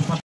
dito